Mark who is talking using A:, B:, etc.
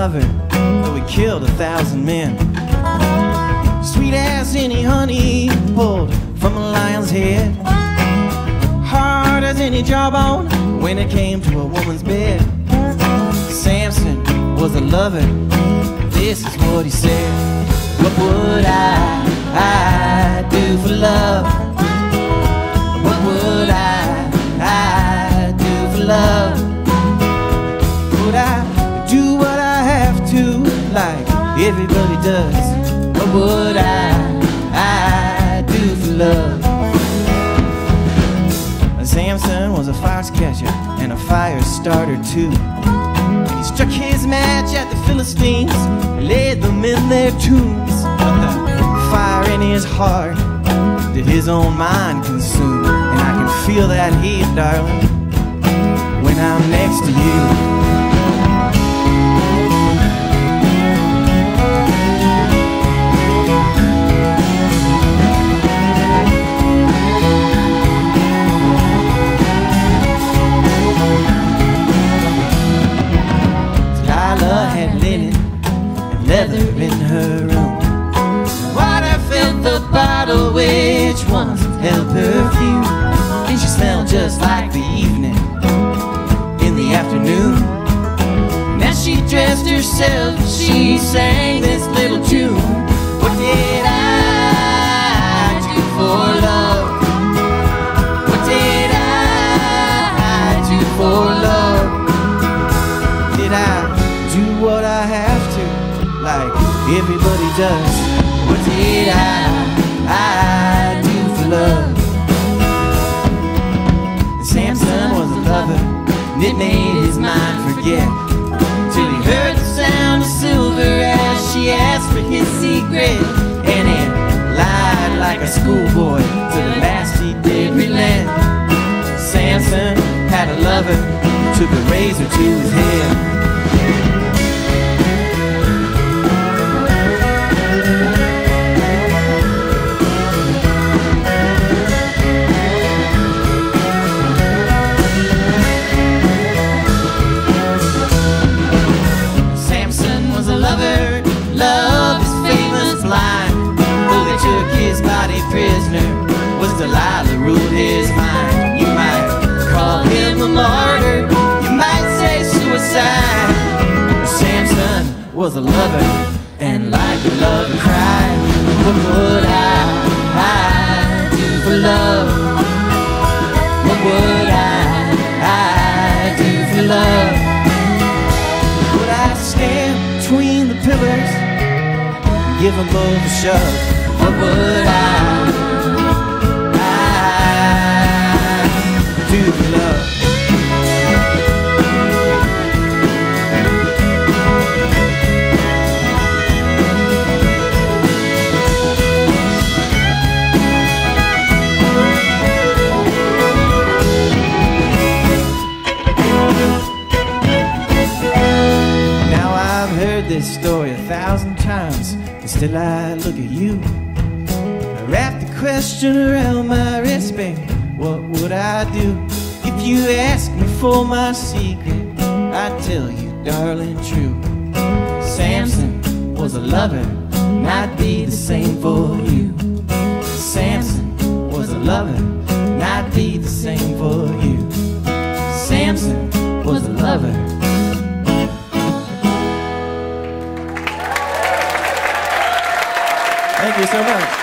A: lover, he killed a thousand men. Sweet as any honey pulled from a lion's head. Hard as any jawbone when it came to a woman's bed. Samson was a lover, this is what he said. What would I, I do for love? Does? What would I, I do for love? Samson was a fox catcher and a fire starter too. He struck his match at the Philistines, laid them in their tombs. But the fire in his heart did his own mind consume. And I can feel that heat, darling, when I'm next to you. Leather in her room. Water filled the bottle which once held perfume. And she smelled just like the evening in the afternoon. And as she dressed herself, she sang this little tune. Everybody does? What did I, I do for love? Samson was a lover, and it made his mind forget. Till he heard the sound of silver as she asked for his secret. And he lied like a schoolboy till the last he did relent. Samson had a lover, took a razor to his head. Was a lover, and like a lover cried, What would I, I do for love? What would I, I do for love? Would I stand between the pillars and give them both a shove? What would I, I do for love? This story a thousand times, and still I look at you. I wrap the question around my wrist. What would I do if you asked me for my secret? I'd tell you, darling, true. Samson was a lover, and I'd be the same for you. Samson was a lover, Thank you so much.